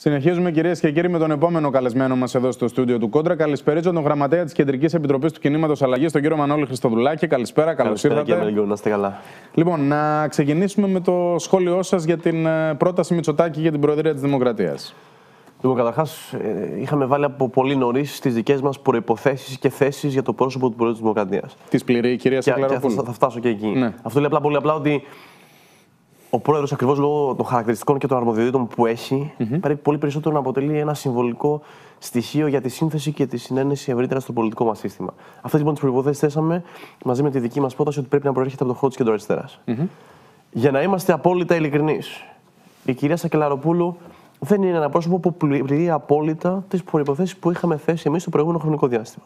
Συνεχίζουμε κυρίες και κύριοι με τον επόμενο καλεσμένο μας εδώ στο στούντιο του Κόντρα. Καλησπέριζω τον γραμματέα της Κεντρικής Επιτροπής του Κινήματος Αλλαγής, τον κύριο Μανώλη Χριστοδουλάκη. Καλησπέρα, καλώς ήρθατε. Κύριε να είστε καλά. Λοιπόν, να ξεκινήσουμε με το σχόλιο σας για την ε, πρόταση Μητσοτάκη για την Προεδρία της Δημοκρατίας. Λοιπόν, καταρχάς, ε, είχαμε βάλει από πολύ νωρίς τις δικές μας προποθέσει και θέσεις για το πρόσωπο του Προεδρού της Δημοκρατίας. Τι πληρεί η κυρία Σακλαροπούλου. Θα, θα φτάσω και εκεί. Ναι. Αυτό λέει απλά πολύ απλά ότι ο πρόεδρος, ακριβώς λόγω των χαρακτηριστικών και των αρμοδιοτήτων που έχει, mm-hmm. πρέπει πολύ περισσότερο να αποτελεί ένα συμβολικό στοιχείο για τη σύνθεση και τη συνένεση ευρύτερα στο πολιτικό μας σύστημα. Αυτές λοιπόν τις προποθέσει θέσαμε μαζί με τη δική μας πρόταση ότι πρέπει να προέρχεται από το χώρο της κεντροαριστερά. Mm-hmm. Για να είμαστε απόλυτα ειλικρινείς, η κυρία Σακελαροπούλου δεν είναι ένα πρόσωπο που πληρεί απόλυτα τις προποθέσει που είχαμε θέσει εμείς στο προηγούμενο χρονικό διάστημα.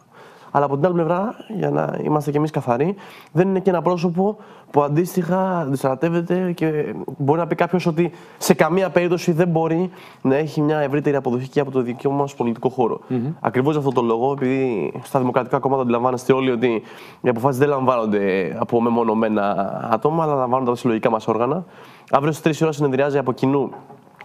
Αλλά από την άλλη πλευρά, για να είμαστε κι εμείς καθαροί, δεν είναι και ένα πρόσωπο που αντίστοιχα αντιστρατεύεται και μπορεί να πει κάποιος ότι σε καμία περίπτωση δεν μπορεί να έχει μια ευρύτερη αποδοχή και από το δικό μας πολιτικό χώρο. Mm-hmm. Ακριβώς για αυτόν τον λόγο, επειδή στα δημοκρατικά κόμματα αντιλαμβάνεστε όλοι ότι οι αποφάσεις δεν λαμβάνονται από μεμονωμένα άτομα, αλλά λαμβάνονται από τα συλλογικά μας όργανα. Αύριο στις 3 ώρε συνεδριάζει από κοινού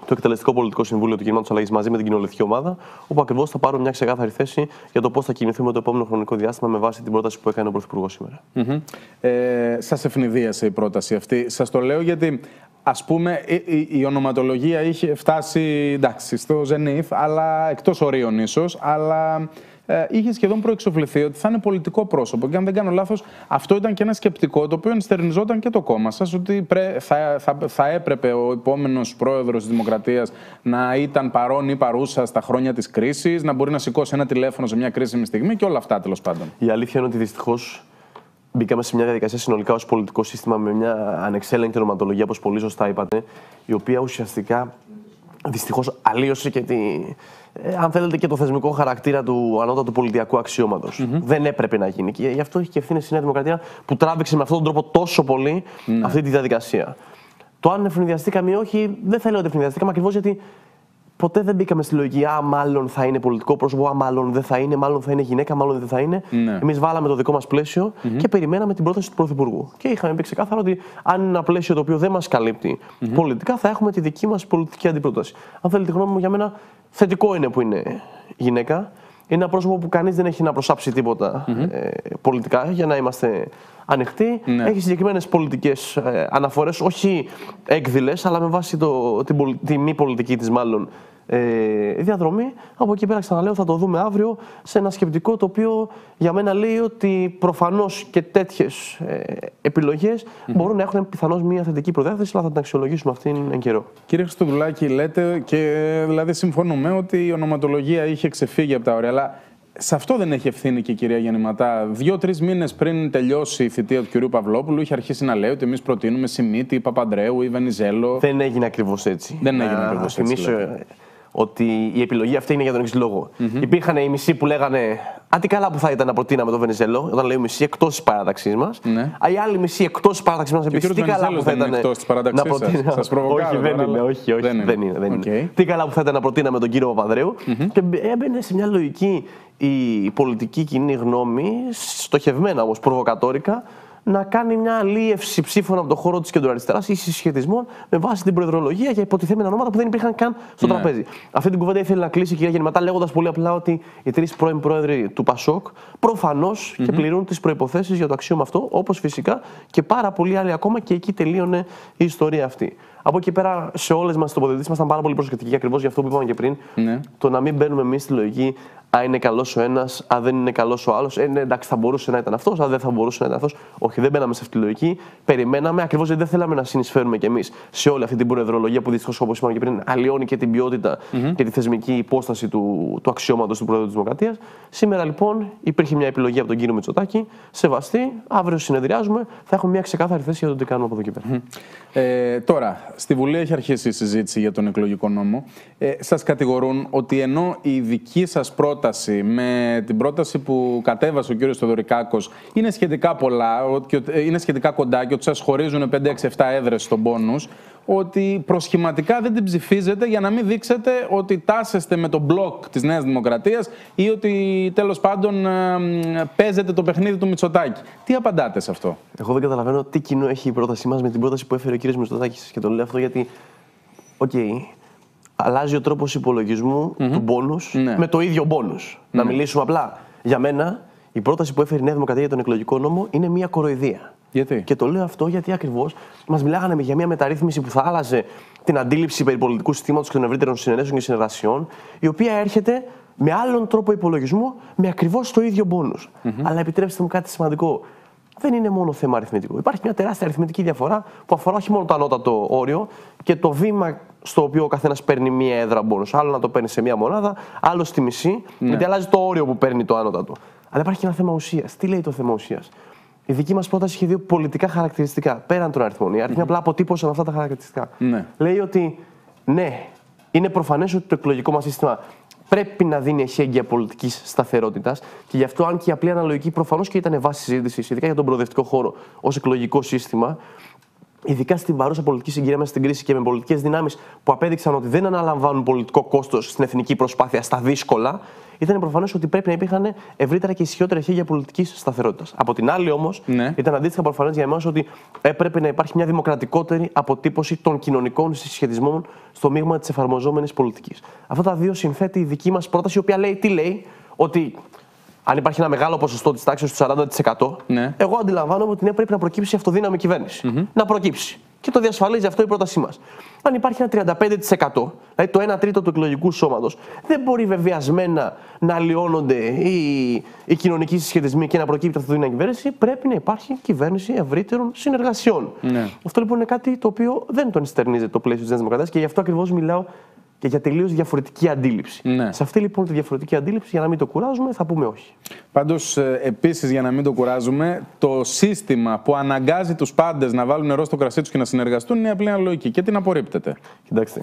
το Εκτελεστικό Πολιτικό Συμβούλιο του Κινήματος Αλλαγής μαζί με την κοινοβουλευτική ομάδα, όπου ακριβώς θα πάρουν μια ξεκάθαρη θέση για το πώς θα κινηθούμε το επόμενο χρονικό διάστημα με βάση την πρόταση που έκανε ο Πρωθυπουργός σήμερα. Mm-hmm. Ε, Σας ευνηδίασε η πρόταση αυτή. Σας το λέω γιατί ας πούμε, η, η, ονοματολογία είχε φτάσει εντάξει, στο Ζενήθ, αλλά εκτός ορίων ίσως, αλλά ε, είχε σχεδόν προεξοφληθεί ότι θα είναι πολιτικό πρόσωπο. Και αν δεν κάνω λάθος, αυτό ήταν και ένα σκεπτικό το οποίο ενστερνιζόταν και το κόμμα σας, ότι θα, θα, θα έπρεπε ο επόμενος πρόεδρος της Δημοκρατίας να ήταν παρόν ή παρούσα στα χρόνια της κρίσης, να μπορεί να σηκώσει ένα τηλέφωνο σε μια κρίσιμη στιγμή και όλα αυτά τέλος πάντων. Η αλήθεια είναι ότι δυστυχώς μπήκαμε σε μια διαδικασία συνολικά ως πολιτικό σύστημα με μια ανεξέλεγκτη ονοματολογία, όπως πολύ σωστά είπατε, η οποία ουσιαστικά δυστυχώς αλλίωσε και τη, ε, αν θέλετε, και το θεσμικό χαρακτήρα του ανώτατου πολιτιακού Δεν έπρεπε να γίνει. Και γι' αυτό έχει και ευθύνη η Νέα Δημοκρατία που τράβηξε με αυτόν τον τρόπο τόσο πολύ ναι. αυτή τη διαδικασία. Το αν ευνηδιαστήκαμε ή όχι, δεν θα λέω ότι ευνηδιαστήκαμε ακριβώς γιατί ποτέ δεν μπήκαμε στη λογική Α, μάλλον θα είναι πολιτικό πρόσωπο, Α, μάλλον δεν θα είναι, μάλλον θα είναι γυναίκα, μάλλον δεν θα είναι. Ναι. Εμείς βάλαμε το δικό μας πλαίσιο mm-hmm. και περιμέναμε την πρόταση του Πρωθυπουργού. Και είχαμε πει ξεκάθαρα ότι αν είναι ένα πλαίσιο το οποίο δεν μας καλύπτει mm-hmm. πολιτικά, θα έχουμε τη δική μας πολιτική αντιπρόταση. Αν θέλετε τη γνώμη μου, για μένα θετικό είναι που είναι γυναίκα. Είναι ένα πρόσωπο που κανείς δεν έχει να προσάψει τίποτα mm-hmm. ε, πολιτικά, για να είμαστε ανοιχτοί. Ναι. Έχει συγκεκριμένες πολιτικές ε, αναφορές, όχι έκδηλες, αλλά με βάση το, την, τη μη πολιτική της μάλλον ε, διαδρομή. Από εκεί πέρα ξαναλέω θα το δούμε αύριο σε ένα σκεπτικό το οποίο για μένα λέει ότι προφανώς και τέτοιες ε, επιλογές mm-hmm. μπορούν να έχουν πιθανώς μια θετική προδιάθεση, αλλά θα την αξιολογήσουμε αυτήν εν καιρό. Κύριε Χριστοδουλάκη, λέτε και δηλαδή συμφωνούμε ότι η ονοματολογία είχε ξεφύγει από τα όρια, αλλά σε αυτό δεν έχει ευθύνη και η κυρία Γεννηματά. Δύο-τρεις μήνες πριν τελειώσει η θητεία του κυρίου Παυλόπουλου, είχε αρχίσει να λέει ότι εμείς προτείνουμε Σιμίτη, Παπαντρέου ή Βενιζέλο. Δεν έγινε ακριβώς έτσι. Δεν έγινε ακριβώς έτσι ότι η επιλογή αυτή είναι για τον εξής λόγο. Mm-hmm. Υπήρχαν οι μισοί που λέγανε Α, τι καλά που θα ήταν να προτείναμε τον Βενιζέλο, όταν λέει μισή εκτός της παράταξής μας. Ναι. Α, οι άλλοι μισή εκτός της παράταξής μας επίσης. Τι καλά που θα ήταν. Εκτός της παράταξής σας. Σας Όχι, δεν είναι. Όχι, όχι, δεν είναι. Δεν είναι. Τι καλά που θα ήταν να προτείναμε τον κύριο Παπανδρέου. Mm-hmm. Και έμπαινε σε μια λογική η πολιτική κοινή γνώμη, στοχευμένα όμως προβοκατόρικα, να κάνει μια αλίευση ψήφων από το χώρο της κεντροαριστεράς ή συσχετισμών με βάση την προεδρολογία για υποτιθέμενα ονόματα που δεν υπήρχαν καν στο ναι. τραπέζι. Αυτή την κουβέντα ήθελε να κλείσει η κυρία Γεννηματά λέγοντας πολύ απλά ότι οι τρεις πρώην πρόεδροι του Πασόκ προφανώς mm-hmm. και πληρούν τις προποθέσει για το αξίωμα αυτό, όπως φυσικά και πάρα πολλοί άλλοι ακόμα και εκεί τελείωνε η ιστορία αυτή. Από εκεί πέρα, σε όλες μας τις τοποθετήσεις ήμασταν πάρα πολύ προσεκτικοί ακριβώς για αυτό που είπαμε και πριν. Ναι. Το να μην μπαίνουμε εμείς στη λογική αν είναι καλός ο ένας, αν δεν είναι καλός ο άλλος. Ε, ναι, εντάξει, θα μπορούσε να ήταν αυτός, αν δεν θα μπορούσε να ήταν αυτός. Όχι, δεν μπαίναμε σε αυτή τη λογική. Περιμέναμε ακριβώς γιατί δεν θέλαμε να συνεισφέρουμε κι εμείς σε όλη αυτή την προεδρολογία που δυστυχώς, όπως είπαμε και πριν, αλλοιώνει και την ποιότητα mm-hmm. και τη θεσμική υπόσταση του, του αξιώματος του Πρόεδρου της Δημοκρατίας. Σήμερα λοιπόν υπήρχε μια επιλογή από τον κύριο Μητσοτάκη, σεβαστή. Αύριο συνεδριάζουμε, θα έχουμε μια ξεκάθαρη θέση για το τι κάνουμε από εδώ και πέρα. Mm-hmm. Ε, τώρα, στη Βουλή έχει αρχίσει η συζήτηση για τον εκλογικό νόμο. Ε, σας κατηγορούν ότι ενώ η δική σας πρόταση πρόταση με την πρόταση που κατέβασε ο κύριος Στοδωρικάκος είναι σχετικά πολλά, είναι σχετικά κοντά και ότι σας χωρίζουν 5-6-7 έδρες στο μπόνους, ότι προσχηματικά δεν την ψηφίζετε για να μην δείξετε ότι τάσσεστε με το μπλοκ της Νέας Δημοκρατίας ή ότι τέλος πάντων παίζετε το παιχνίδι του Μητσοτάκη. Τι απαντάτε σε αυτό; Εγώ δεν καταλαβαίνω τι κοινό έχει η πρότασή μας με την πρόταση που έφερε ο κύριος Μητσοτάκης και το λέω αυτό γιατί, OK, okay, αλλάζει ο τρόπος του μπόνους Ναι. με το ίδιο μπόνους. Να μιλήσουμε απλά. Για μένα, η πρόταση που έφερε η Νέα Δημοκρατία για τον εκλογικό νόμο είναι μια κοροϊδία. Γιατί; Και το λέω αυτό γιατί ακριβώς μας μιλάγανε για μια μεταρρύθμιση που θα άλλαζε την αντίληψη περί πολιτικού συστήματος και των ευρύτερων συνενέσεων και συνεργασιών, η οποία έρχεται με άλλον τρόπο υπολογισμού, με ακριβώς το ίδιο μπόνους. Αλλά επιτρέψτε μου κάτι σημαντικό. Δεν είναι μόνο θέμα αριθμητικό. Υπάρχει μια τεράστια αριθμητική διαφορά που αφορά όχι μόνο το ανώτατο όριο και το βήμα στο οποίο ο καθένας παίρνει μία έδρα μπόνους. Άλλο να το παίρνει σε μία μονάδα, άλλο στη μισή, γιατί αλλάζει το όριο που παίρνει το άνωτατο. Αλλά υπάρχει και ένα θέμα ουσίας. Τι λέει το θέμα ουσίας; Η δική μας πρόταση είχε δύο πολιτικά χαρακτηριστικά πέραν των αριθμών. Οι αριθμοί απλά αποτύπωσαν αυτά τα χαρακτηριστικά. Ναι. Λέει ότι ναι, είναι προφανές ότι το εκλογικό μας σύστημα πρέπει να δίνει εχέγγυα πολιτικής σταθερότητας και γι' αυτό, αν και η απλή αναλογική προφανώς και ήταν βάση συζήτησης, ειδικά για τον προοδευτικό χώρο, ως εκλογικό σύστημα, ειδικά στην παρούσα πολιτική συγκυρία μέσα στην κρίση και με πολιτικές δυνάμεις που απέδειξαν ότι δεν αναλαμβάνουν πολιτικό κόστος στην εθνική προσπάθεια στα δύσκολα, ήταν προφανές ότι πρέπει να υπήρχαν ευρύτερα και ισχυρότερα χέρια πολιτικής σταθερότητας. Από την άλλη όμως, Ναι. ήταν αντίστοιχα προφανές για εμάς ότι έπρεπε να υπάρχει μια δημοκρατικότερη αποτύπωση των κοινωνικών συσχετισμών στο μείγμα της εφαρμοζόμενης πολιτικής. Αυτά τα δύο συνθέτει η δική μας πρόταση, η οποία λέει τι λέει, ότι αν υπάρχει ένα μεγάλο ποσοστό της τάξης του 40%, Ναι. εγώ αντιλαμβάνομαι ότι ναι, πρέπει να προκύψει αυτοδύναμη κυβέρνηση. Να προκύψει. Και το διασφαλίζει αυτό η πρότασή μας. Αν υπάρχει ένα 35%, δηλαδή το 1 τρίτο του εκλογικού σώματος, δεν μπορεί βεβαιασμένα να αλλοιώνονται οι, οι κοινωνικοί συσχετισμοί και να προκύπτει αυτοδύναμη κυβέρνηση. Πρέπει να υπάρχει κυβέρνηση ευρύτερων συνεργασιών. Ναι. Αυτό λοιπόν είναι κάτι το οποίο δεν τον στερνίζεται το πλαίσιο της Νέας Δημοκρατίας και γι' αυτό ακριβώς μιλάω και για τελείως διαφορετική αντίληψη. Ναι. Σε αυτή λοιπόν τη διαφορετική αντίληψη, για να μην το κουράζουμε, θα πούμε όχι. Πάντως, επίσης, για να μην το κουράζουμε, το σύστημα που αναγκάζει τους πάντες να βάλουν νερό στο κρασί τους και να συνεργαστούν είναι απλή αναλογική και την απορρίπτεται. Κοιτάξτε,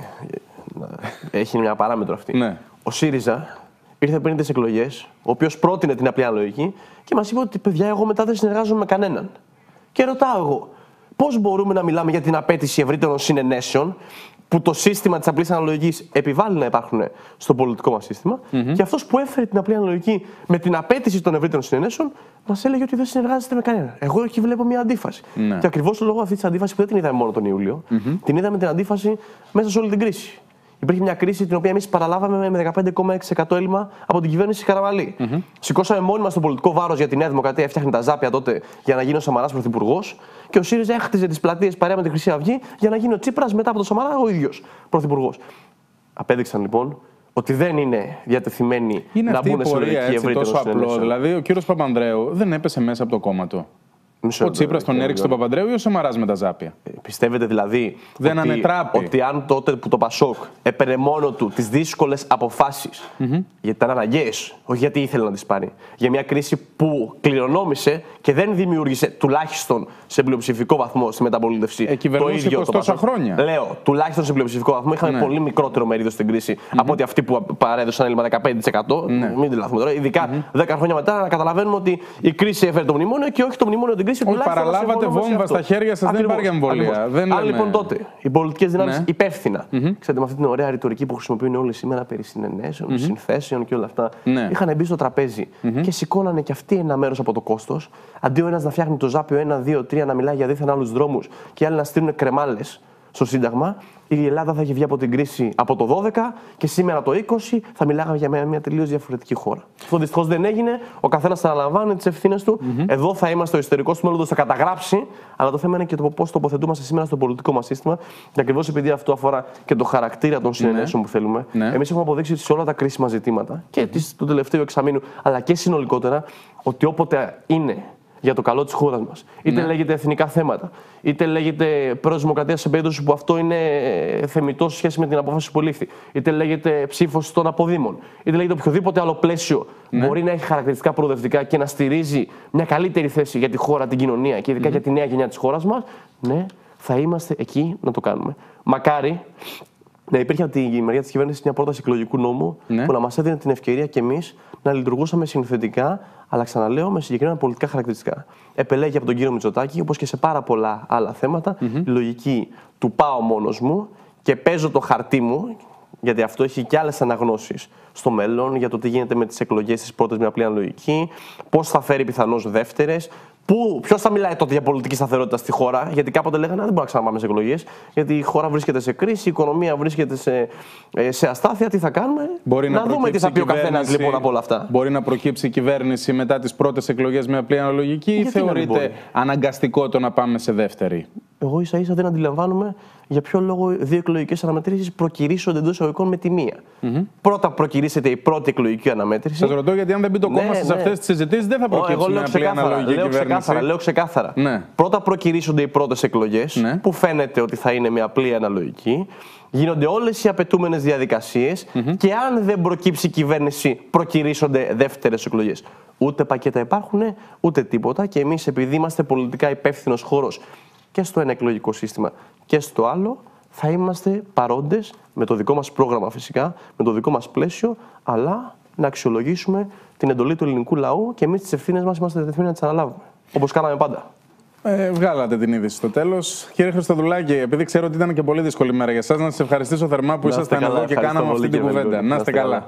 να- έχει μια παράμετρο αυτή. Ναι. Ο ΣΥΡΙΖΑ ήρθε πριν τις εκλογές, ο οποίος πρότεινε την απλή αναλογική και μας είπε ότι παιδιά, εγώ μετά δεν συνεργάζομαι με κανέναν. Και ρωτάω εγώ, πώς μπορούμε να μιλάμε για την απέτηση ευρύτερων συνενέσεων που το σύστημα της απλής αναλογικής επιβάλλει να υπάρχουν στο πολιτικό μας συστημα και αυτός που έφερε την απλή αναλογική με την απέτηση των ευρύτερων συνενέσεων μας έλεγε ότι δεν συνεργάζεται με κανέναν. Εγώ εκεί βλέπω μια αντίφαση. Ναι. Και ακριβώς λόγω αυτής της αντίφασης που δεν την είδαμε μόνο τον ιουλιο την είδαμε την αντίφαση μέσα σε όλη την κρίση. Υπήρχε μια κρίση την οποία εμείς παραλάβαμε με 15,6% έλλειμμα από την κυβέρνηση Καραμαλή. Σηκώσαμε μόνοι μας το πολιτικό βάρος για τη Νέα Δημοκρατία, έφτιαχνε τα ζάπια τότε για να γίνει ο Σαμαράς πρωθυπουργός. Και ο ΣΥΡΙΖΑ έχτιζε τις πλατείες παρέα με τη Χρυσή Αυγή για να γίνει ο Τσίπρας μετά από τον Σαμαρά ο ίδιος πρωθυπουργός. Απέδειξαν λοιπόν ότι δεν είναι διατεθειμένοι Είναι να αυτή η μπουν σε πορεία λογική έτσι, ευρύτερων τόσο απλό. συνενέσεων. Δηλαδή, ο κύριος Παπανδρέου δεν έπεσε μέσα από το κόμμα του. Μισό Ο λεπτό, Τσίπρας τον κύριε έριξε τον Γιώργο. Παπανδρέου ή ο Σαμαρά με τα ζάπια; Ε, Πιστεύετε δηλαδή Δεν ότι, ανετράπη. ότι αν τότε που το Πασόκ έπαιρνε μόνο του τις δύσκολες γιατί ήταν αναγκαίες, όχι γιατί ήθελε να τις πάρει, για μια κρίση που κληρονόμησε και δεν δημιούργησε τουλάχιστον σε πλειοψηφικό βαθμό στη μεταπολίτευση Ε, το κυβερνούσε ίδιο 20 το τόσα Πασόκ. χρόνια. Λέω, τουλάχιστον σε πλειοψηφικό βαθμό είχαμε Ναι. πολύ μικρότερο μερίδιο στην κριση από ότι αυτοί που παρέδωσαν έλλειμμα 15%. Ναι. Μην τρελαθούμε τώρα. Ειδικά 10 χρόνια μετά να καταλαβαίνουμε ότι η κρίση έφερε το μνημόνιο και όχι το μνημόνιο την κρίση. Όχι, τουλάχιστον να παραλάβατε συμφωνούμε σε βόμβα αυτό. στα χέρια σας, δεν Ακριβώς, υπάρχει αμβολία. ακριβώς. Δεν Αν λέμε- λοιπόν τότε οι πολιτικές δυνάμεις Ναι. υπεύθυνα, ξέρετε με αυτή την ωραία ρητορική που χρησιμοποιούν όλοι σήμερα περί συνενέσεων, συνθέσεων και όλα αυτά, Ναι. είχαν μπει στο τραπεζι και σηκώνανε και αυτοί ένα μέρος από το κόστος. Αντί ο ένας να φτιάχνει το ζάπιο 1, 2, 3 να μιλάει για δίθεν άλλους δρόμους και οι άλλοι να στείλουν κρεμάλες στο Σύνταγμα, η Ελλάδα θα έχει βγει από την κρίση από το 12 και σήμερα το 20 θα μιλάγαμε για μια, μια τελείως διαφορετική χώρα. Αυτό δυστυχώς δεν έγινε. Ο καθένας θα αναλαμβάνει τις ευθύνες του. Εδώ θα είμαστε, ο ιστορικός του μέλλοντος θα καταγράψει. Αλλά το θέμα είναι και το πώς τοποθετούμαστε σήμερα στο πολιτικό μας σύστημα. Και ακριβώς επειδή αυτό αφορά και το χαρακτήρα των συνενέσεων που θέλουμε, Ναι. εμείς έχουμε αποδείξει σε όλα τα κρίσιμα ζητήματα και της, του τελευταίου εξαμήνου, αλλά και συνολικότερα, ότι όποτε είναι για το καλό της χώρας μας. Είτε Ναι. λέγεται εθνικά θέματα, είτε λέγεται προ-δημοκρατία σε περίπτωση που αυτό είναι θεμητό σε σχέση με την απόφαση που λήφθη, είτε λέγεται ψήφος των αποδήμων, είτε λέγεται οποιοδήποτε άλλο πλαίσιο Ναι. μπορεί να έχει χαρακτηριστικά προοδευτικά και να στηρίζει μια καλύτερη θέση για τη χώρα, την κοινωνία και ειδικα για τη νέα γενιά της χώρας μας, ναι, θα είμαστε εκεί να το κάνουμε. Μακάρι να υπήρχε από τη μεριά της κυβέρνησης μια πρόταση εκλογικού νόμου Ναι. που να μας έδινε την ευκαιρία κι εμείς να λειτουργούσαμε συνθετικά, αλλά ξαναλέω με συγκεκριμένα πολιτικά χαρακτηριστικά. Επελέγει από τον κύριο Μητσοτάκη, όπως και σε πάρα πολλά άλλα θέματα, η λογική του πάω μόνος μου και παίζω το χαρτί μου, γιατί αυτό έχει και άλλες αναγνώσεις στο μέλλον για το τι γίνεται με τις εκλογές τη πρώτη με απλή αναλογική, πώς θα φέρει πιθανώς δεύτερες, Ποιος θα μιλάει τότε για πολιτική σταθερότητα στη χώρα, γιατί κάποτε λέγανε δεν μπορούμε να ξαναπάμε σε εκλογές, γιατί η χώρα βρίσκεται σε κρίση, η οικονομία βρίσκεται σε, ε, σε αστάθεια. Τι θα κάνουμε, μπορεί να, να δούμε τι θα πει ο καθένας λοιπόν από όλα αυτά. Μπορεί να προκύψει η κυβέρνηση μετά τις πρώτες εκλογές με απλή αναλογική, ή θεωρείται αναγκαστικό το να πάμε σε δεύτερη; Εγώ ίσα ίσα δεν αντιλαμβάνομαι για ποιο λόγο δύο εκλογικές αναμετρήσει προκυρήσονται εντός εισαγωγικών με τη μία. Mm-hmm. Πρώτα προκυρήσεται η πρώτη εκλογική αναμέτρηση. Σας ρωτώ γιατί αν δεν μπει το κόμμα ναι, σε ναι. αυτές τις συζητήσεις δεν θα προκύψει Εγώ λέω ξεκάθαρα. Λέω ξεκάθαρα, λέω ξεκάθαρα. Ναι. Πρώτα προκυρήσονται οι πρώτες εκλογές ναι. που φαίνεται ότι θα είναι με απλή αναλογική. Γίνονται όλες οι απαιτούμενες διαδικασίες mm-hmm. και αν δεν προκύψει η κυβέρνηση, προκυρήσονται δεύτερες εκλογές. Ούτε πακέτα υπάρχουν, ούτε τίποτα. Και εμείς, επειδή είμαστε πολιτικά υπεύθυνος χώρος και στο ένα εκλογικό σύστημα και στο άλλο, θα είμαστε παρόντες με το δικό μας πρόγραμμα φυσικά, με το δικό μας πλαίσιο, αλλά να αξιολογήσουμε την εντολή του ελληνικού λαού και εμείς τις ευθύνες μας είμαστε διατεθειμένοι να τις αναλάβουμε. Όπως κάναμε πάντα. Ε, βγάλατε την είδηση στο τέλος. Κύριε Χριστοδουλάκη, επειδή ξέρω ότι ήταν και πολύ δύσκολη μέρα για εσάς, να σας ευχαριστήσω θερμά που ήσασταν εδώ και κάναμε αυτή την κουβέντα. Να είστε καλά.